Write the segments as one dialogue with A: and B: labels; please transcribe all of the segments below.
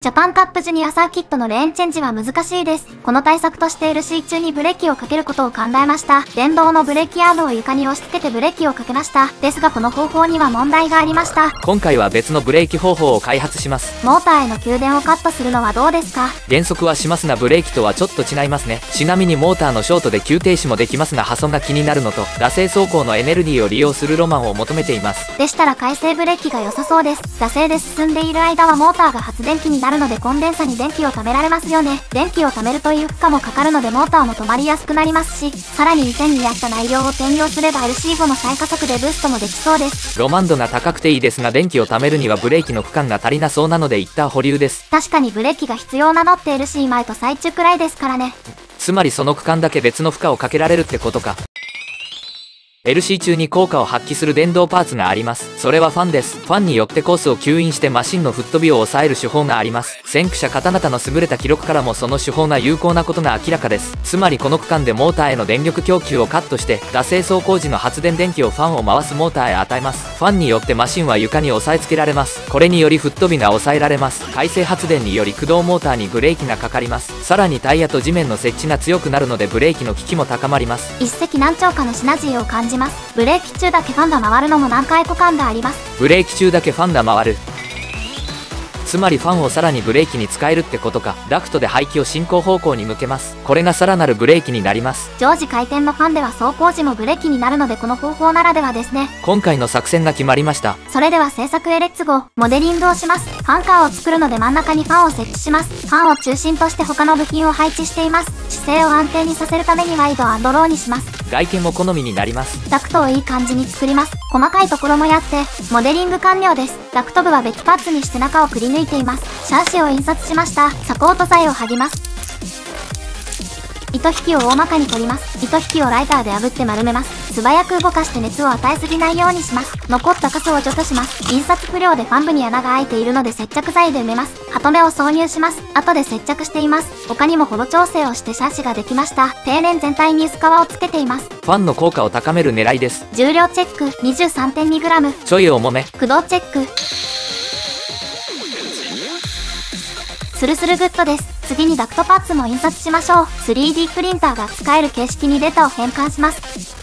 A: ジャパンカップジュニアサーキットのレーンチェンジは難しいです。この対策として LC 中にブレーキをかけることを考えました。電動のブレーキアームを床に押し付けてブレーキをかけました。ですがこの方法には問題がありました。
B: 今回は別のブレーキ方法を開発します
A: モーターへの給電をカットするのはどうですか？
B: 減速はしますがブレーキとはちょっと違いますねちなみにモーターのショートで急停止もできますが破損が気になるのと惰性走行のエネルギーを利用するロマンを求めています
A: でしたら回生ブレーキが良さそうです。惰性で進んでいる間はモーターが発電機になるのでコンデンサに電気を貯められますよね。電気を貯めるという負荷もかかるのでモーターも止まりやすくなりますし、さらに以前にやった内容を転用すれば LC5 の再加速でブーストもできそうです。
B: ロマン度が高くていいですが電気を貯めるにはブレーキの負荷が足りなそうなので一旦保留です
A: 確かにブレーキが必要なのって LC 前と最中くらいですからね。
B: つまりその区間だけ別の負荷をかけられるってことか LC 中に効果を発揮する電動パーツがあります。それはファンです。ファンによってコースを吸引してマシンの吹っ飛びを抑える手法があります。先駆者方々の優れた記録からもその手法が有効なことが明らかです。つまりこの区間でモーターへの電力供給をカットして、惰性走行時の発電電気をファンを回すモーターへ与えます。ファンによってマシンは床に押さえつけられます。これにより吹っ飛びが抑えられます。回生発電により駆動モーターにブレーキがかかります。さらにタイヤと地面の接地が強くなるのでブレーキの効きも高まります。
A: 一石何鳥かのシナジーを感じます。ブレーキ中だけファンが回るのも何回区間であります。
B: ブレーキ中だけファンが回るつまりファンをさらにブレーキに使えるってことかダクトで排気を進行方向に向けますこれがさらなるブレーキになります
A: 常時回転のファンでは走行時もブレーキになるのでこの方法ならではですね。
B: 今回の作戦が決まりました
A: それでは制作へレッツゴー。モデリングをします。ファンカーを作るので真ん中にファンを設置します。ファンを中心として他の部品を配置しています。姿勢を安定にさせるためにワイドローにします。
B: 外見も好みになります
A: ダクトをいい感じに作ります。細かいところもやって、モデリング完了です。ダクト部は別パーツにして中をくり抜いています。シャーシを印刷しました。サポート材を剥ぎます。糸引きを大まかに取ります。糸引きをライターで炙って丸めます。素早く動かして熱を与えすぎないようにします。残ったカスを除去します。印刷不良でファン部に穴が開いているので接着剤で埋めます。ハトメを挿入します。後で接着しています。他にもホロ調整をしてシャーシができました。底面全体に薄皮をつけています。
B: ファンの効果を高める狙いです
A: 重量チェック 23.2g
B: ちょい重め
A: 駆動チェックスルスルグッドです。次にダクトパーツも印刷しましょう。3D プリンターが使える形式にデータを変換します。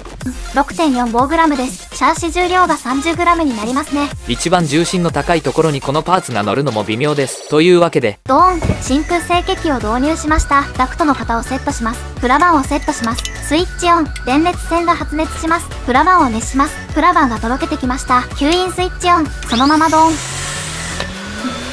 A: 6.45グラムです。シャーシ重量が30グラムになりますね。
B: 一番重心の高いところにこのパーツが乗るのも微妙です。というわけで。
A: ドーン。真空成形機を導入しました。ダクトの型をセットします。プラバンをセットします。スイッチオン。電熱線が発熱します。プラバンを熱します。プラバンがとろけてきました。吸引スイッチオン。そのままドーン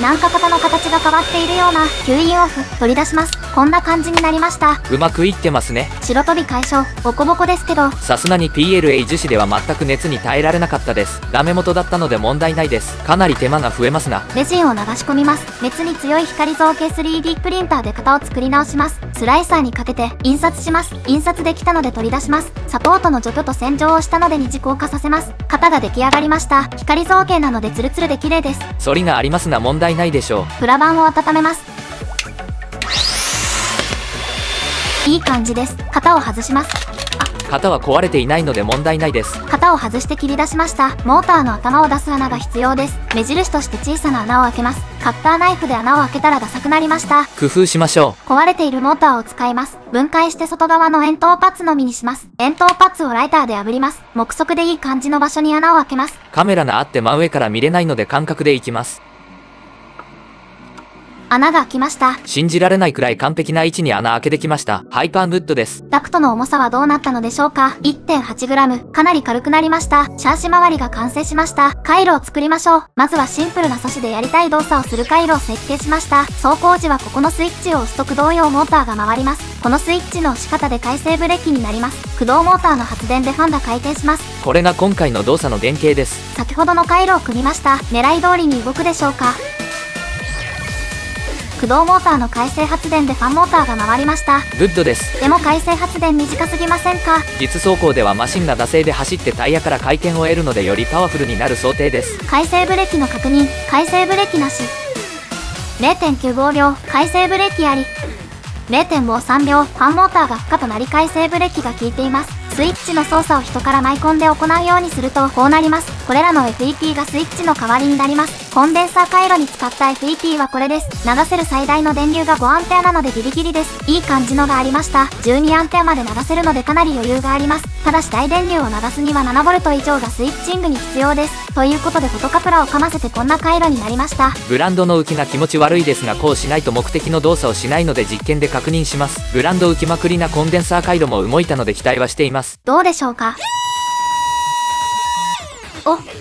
A: なんか型の形が変わっているような吸引オフ取り出します。こんな感じになりました。
B: うまくいってますね。
A: 白飛び解消。ボコボコですけど。
B: さすがに PLA 樹脂では全く熱に耐えられなかったです。ダメ元だったので問題ないです。かなり手間が増えますが
A: レジンを流し込みます。熱に強い光造形 3D プリンターで型を作り直します。スライサーにかけて印刷します。印刷できたので取り出します。サポートの除去と洗浄をしたので二次硬化させます。型が出来上がりました。光造形なのでツルツルで綺麗です。
B: 反りがありますが問題ないでしょう。
A: プラ板を温めますいい感じです。型を外します。
B: 型は壊れていないので問題ないです。
A: 型を外して切り出しました。モーターの頭を出す穴が必要です。目印として小さな穴を開けます。カッターナイフで穴を開けたらダサくなりました。
B: 工夫しましょ
A: 壊れているモーターを使います。分解して外側の円筒パッツのみにします。円筒パッツをライターで炙ります。目測でいい感じの場所に穴を開けます。
B: うカメラがあって真上から見れないので感覚でいきます
A: 穴が開きました。
B: 信じられないくらい完璧な位置に穴開けてきました。ハイパームッドです。
A: ダクトの重さはどうなったのでしょうか。1.8g かなり軽くなりました。シャーシ周りが完成しました。回路を作りましょう。まずはシンプルな素子でやりたい動作をする回路を設計しました。走行時はここのスイッチを押すと駆動用モーターが回ります。このスイッチの押し方で回生ブレーキになります。駆動モーターの発電でファンが回転します。
B: これが今回の動作の原型です。
A: 先ほどの回路を組みました。狙い通りに動くでしょうか駆動モーターの回生発電でファンモーターが回りました。
B: グッドです。
A: でも回生発電短すぎませんか？
B: 実走行ではマシンが惰性で走ってタイヤから回転を得るのでよりパワフルになる想定です。
A: 回生ブレーキの確認回生ブレーキなし。0.95秒回生ブレーキあり。0.53秒ファンモーターが負荷となり回生ブレーキが効いています。スイッチの操作を人からマイコンで行うようにするとこうなりますこれらの FET がスイッチの代わりになりますコンデンサー回路に使った FET はこれです。流せる最大の電流が 5A なのでギリギリです。いい感じのがありました。12A まで流せるのでかなり余裕があります。ただし大電流を流すには 7V 以上がスイッチングに必要です。ということでフォトカプラをかませてこんな回路になりました。
B: ブランドの浮きが気持ち悪いですがこうしないと目的の動作をしないので実験で確認します。ブランド浮きまくりなコンデンサー回路も動いたので期待はしています。
A: どうでしょうか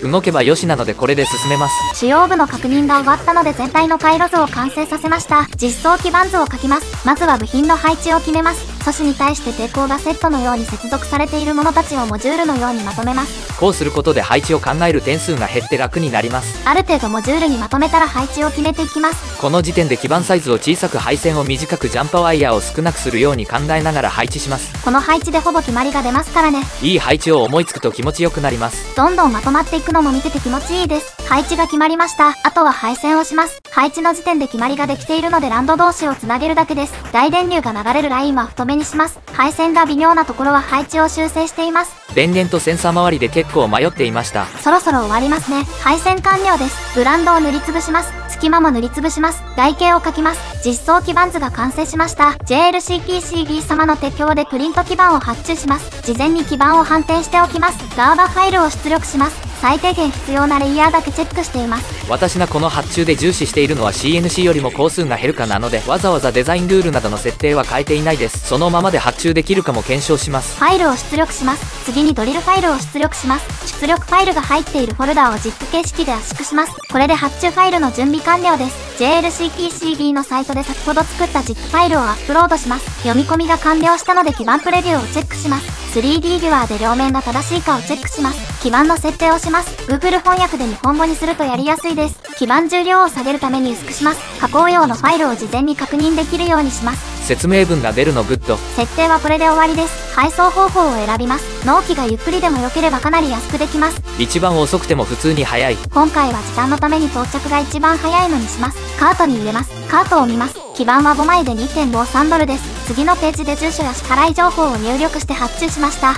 B: 動けばよしなのでこれで進めます。
A: 主要部の確認が終わったので全体の回路図を完成させました。実装基板図を書きます。まずは部品の配置を決めます。素子に対して抵抗がセットのように接続されているものたちをモジュールのようにまとめます
B: こうすることで配置を考える点数が減って楽になります。
A: ある程度モジュールにまとめたら配置を決めていきます。
B: この時点で基板サイズを小さく配線を短くジャンパワイヤーを少なくするように考えながら配置します。
A: この配置でほぼ決まりが出ますからね。
B: いい配置を思いつくと気持ちよくなります。
A: どんどんまとまっていくのも見てて気持ちいいです配置が決まりましたあとは配線をします配置の時点で決まりができているのでランド同士をつなげるだけです大電流が流れるラインは太めにします配線が微妙なところは配置を修正しています。
B: 電源とセンサー周りで結構迷っていました。
A: そろそろ終わりますね。配線完了です。ブランドを塗りつぶします。隙間も塗りつぶします。台形を書きます。実装基板図が完成しました。JLCPCB 様の提供でプリント基板を発注します。事前に基板を反転しておきます。ガーバファイルを出力します。最低限必要なレイヤーだけチェックしています。
B: 私がこの発注で重視しているのは CNC よりも工数が減るかなのでわざわざデザインルールなどの設定は変えていないです。そのままで発注できるかも検証します。
A: ファイルを出力します。次にドリルファイルを出力します。出力ファイルが入っているフォルダを ZIP 形式で圧縮します。これで発注ファイルの準備完了です。JLCPCB のサイトで先ほど作った ZIP ファイルをアップロードします。読み込みが完了したので基板プレビューをチェックします 3D ビュアーで両面が正しいかをチェックします基板の設定をします Google 翻訳で日本語にするとやりやすいです。基板重量を下げるために薄くします。加工用のファイルを事前に確認できるようにします。
B: 説明文が出るのグッド。
A: 設定はこれで終わりです。配送方法を選びます。納期がゆっくりでも良ければかなり安くできます。
B: 一番遅くても普通に早い。
A: 今回は時短のために到着が一番早いのにします。カートに入れます。カートを見ます。基板は5枚で2.53ドルです。次のページで住所や支払い情報を入力して発注しました。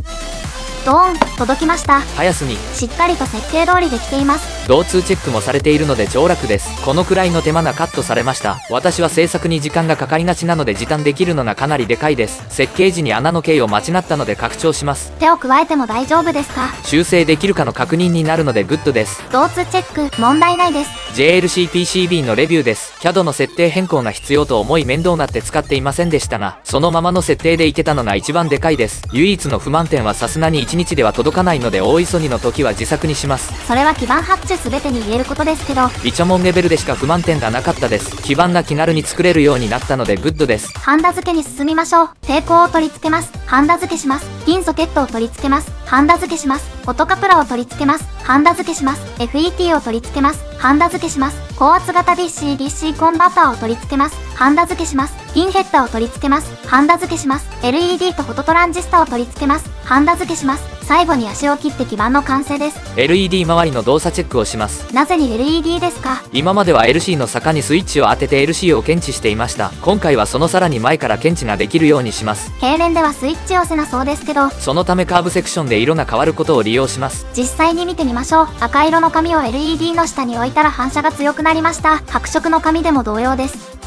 A: ドーン届きました。
B: 早いのに
A: しっかりと設計通りできています。
B: 導通チェックもされているので超楽です。このくらいの手間がカットされました。私は制作に時間がかかりがちなので時短できるのがかなりでかいです。設計時に穴の径を間違ったので拡張します。
A: 手を加えても大丈夫ですか？
B: 修正できるかの確認になるのでグッドです。
A: 導通チェック問題ないです
B: JLCPCB のレビューです。CAD の設定変更が必要と思い面倒になって使っていませんでしたがそのままの設定でいけたのが一番でかいです。唯一の不満点はさすがに1日では届かないので大急ぎの時は自作にします。
A: それは基板発注全てに言えることですけど
B: イチャモンレベルでしか不満点がなかったです。基板が気軽に作れるようになったのでグッドです。
A: ハンダ付けに進みましょう。抵抗を取り付けます。ハンダ付けします。ピンソケットを取り付けます。ハンダ付けします。フォトカプラを取り付けます。ハンダ付けします。FET を取り付けますハンダ付けします。高圧型 DC-DC コンバッターを取り付けます。ハンダ付けします。ピンヘッダーを取り付けます。ハンダ付けします。LED とフォトトランジスタを取り付けます。ハンダ付けします。最後に足を切って基板の完成です。
B: LED 周りの動作チェックをします。
A: なぜに LED ですか？
B: 今までは LC の坂にスイッチを当てて LC を検知していました。今回はそのさらに前から検知ができるようにします。
A: 経年ではスイッチをせなそうですけど。
B: そのためカーブセクションで色が変わることを利用します
A: 実際に見てみましょう赤色の紙を LED の下に置いたら反射が強くなりました。白色の紙でも同様です。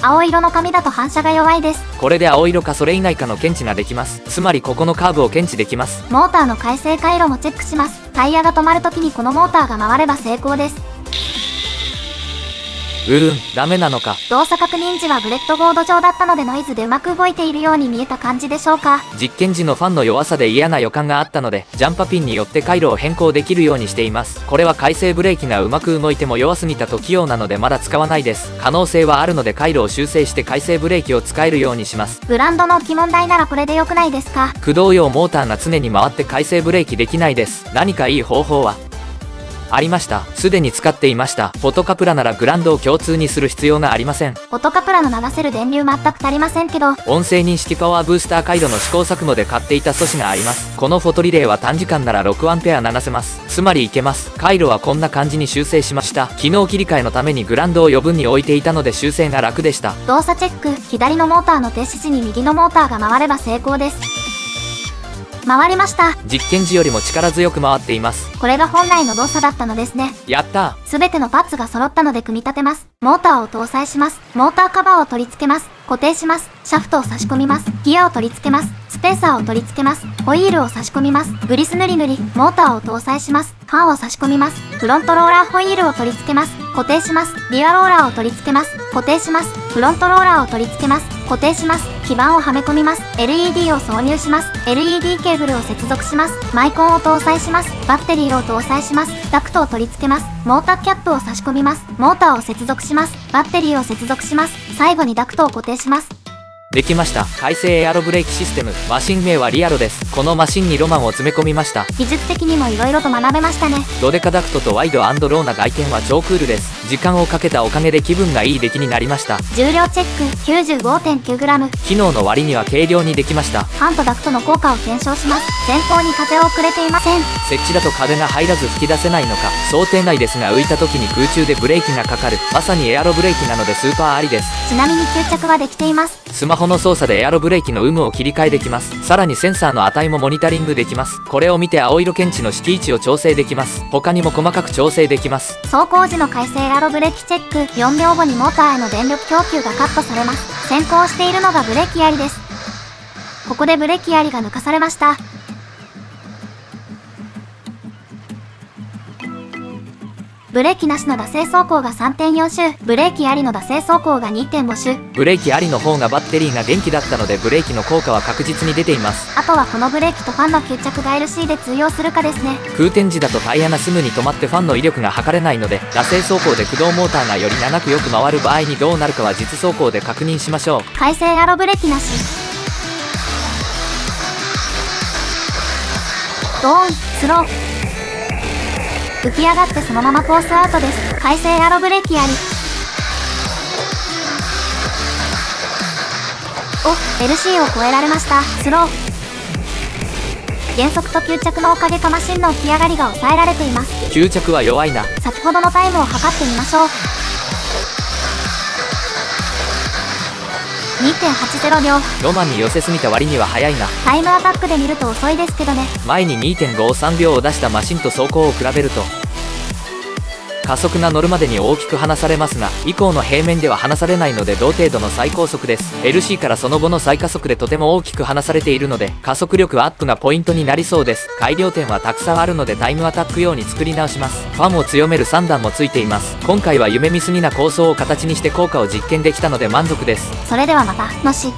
A: 青色の紙だと反射が弱いです。
B: これで青色かそれ以外かの検知ができます。つまりここのカーブを検知できます。
A: モーターの回生回路もチェックします。タイヤが止まるときにこのモーターが回れば成功です
B: うーん、ダメなのか。
A: 動作確認時はブレッドボード上だったのでノイズでうまく動いているように見えた感じでしょうか。
B: 実験時のファンの弱さで嫌な予感があったので、ジャンパピンによって回路を変更できるようにしています。これは回生ブレーキがうまく動いても弱すぎた時用なのでまだ使わないです。可能性はあるので回路を修正して回生ブレーキを使えるようにします。
A: グランドの位置問題ならこれで良くないですか？
B: 駆動用モーターが常に回って回生ブレーキできないです。何かいい方法は？ありました。すでに使っていました。フォトカプラならグランドを共通にする必要がありません。
A: フォトカプラの流せる電流全く足りませんけど。
B: 音声認識パワーブースター回路の試行錯誤で買っていた素子があります。このフォトリレーは短時間なら 6A 流せます。つまりいけます。回路はこんな感じに修正しました。機能切り替えのためにグランドを余分に置いていたので修正が楽でした。
A: 動作チェック。左のモーターの停止時に右のモーターが回れば成功です。回りました。
B: 実験時よりも力強く回っています
A: これが本来の動作だったのですね。
B: やった
A: すべてのパーツが揃ったので組み立てます。モーターを搭載します。モーターカバーを取り付けます。固定します。シャフトを差し込みます。ギアを取り付けます。スペーサーを取り付けます。ホイールを差し込みます。グリス塗り塗り。モーターを搭載します。ファンを差し込みます。フロントローラーホイールを取り付けます。固定します。リアローラーを取り付けます。固定します。フロントローラーを取り付けます。固定します。基板をはめ込みます。LED を挿入します。LED ケーブルを接続します。マイコンを搭載します。バッテリーを搭載します。ダクトを取り付けます。モーターキャップを差し込みます。モーターを接続します。バッテリーを接続します。最後にダクトを固定します。
B: できました。改正エアロブレーキシステム。マシン名はリアロです。このマシンにロマンを詰め込みました。
A: 技術的にも色々と学べましたね。
B: ドデカダクトとワイドローな外見は超クールです。時間をかけたおかげで気分がいい出来になりました。
A: 重量チェック。95.9g。
B: 機能の割には軽量にできました。
A: ファンとダクトの効果を検証します。前方に風を送れていません。
B: 設置だと風が入らず吹き出せないのか。想定内ですが浮いた時に空中でブレーキがかかる。まさにエアロブレーキなのでスーパーありです。
A: ちなみに吸着はできています。
B: スマホの操作でエアロブレーキの有無を切り替えできます。さらにセンサーの値もモニタリングできます。これを見て青色検知の敷位置を調整できます。他にも細かく調整できます。
A: 走行時の改正エアロブレーキチェック。4秒後にモーターへの電力供給がカットされます。先行しているのがブレーキ槍です。ここでブレーキ槍が抜かされました。ブレーキなしの惰性走行が3.4周ブレーキありの惰性走行が2.5周
B: ブレーキありの方がバッテリーが元気だったのでブレーキの効果は確実に出ています。
A: あとはこのブレーキとファンの吸着が LC で通用するかですね。
B: 空転時だとタイヤがすぐに止まってファンの威力が測れないので惰性走行で駆動モーターがより長くよく回る場合にどうなるかは実走行で確認しましょう。
A: 改正エアロブレーキなし。ドーンスロー浮き上がってそのままコースアウトです。改正エアロブレーキありお LC を超えられました。スロー。減速と吸着のおかげかマシンの浮き上がりが抑えられています。
B: 吸着は弱いな。
A: 先ほどのタイムを測ってみましょう2.80秒
B: ロマンに寄せすぎた割には速いな。
A: タイムアタックで見ると遅いですけどね。
B: 前に2.53秒を出したマシンと走行を比べると加速が乗るまでに大きく離されますが以降の平面では離されないので同程度の最高速です。LC からその後の最加速でとても大きく離されているので加速力アップがポイントになりそうです。改良点はたくさんあるのでタイムアタック用に作り直します。ファンを強める3段もついています。今回は夢見すぎな構想を形にして効果を実験できたので満足です。
A: それではまた。のし。